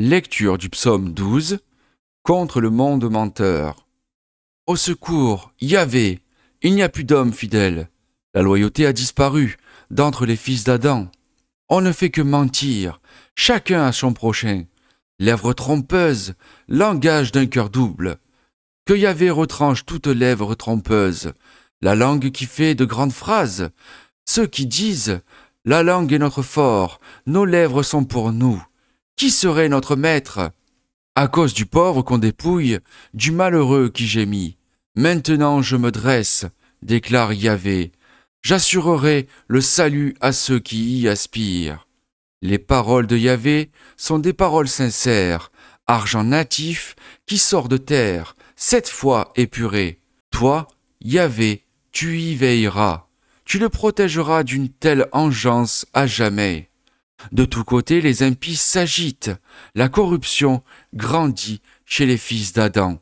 Lecture du psaume 12 contre le monde menteur. Au secours, Yahvé, il n'y a plus d'hommes fidèles. La loyauté a disparu d'entre les fils d'Adam. On ne fait que mentir, chacun à son prochain. Lèvres trompeuses, langage d'un cœur double. Que Yahvé retranche toutes lèvres trompeuses, la langue qui fait de grandes phrases. Ceux qui disent, la langue est notre fort, nos lèvres sont pour nous. Qui serait notre maître? À cause du pauvre qu'on dépouille, du malheureux qui gémit. Maintenant je me dresse, déclare Yahvé. J'assurerai le salut à ceux qui y aspirent. Les paroles de Yahvé sont des paroles sincères, argent natif qui sort de terre, cette fois épuré. Toi, Yahvé, tu y veilleras. Tu le protégeras d'une telle engeance à jamais. De tous côtés, les impies s'agitent, la corruption grandit chez les fils d'Adam.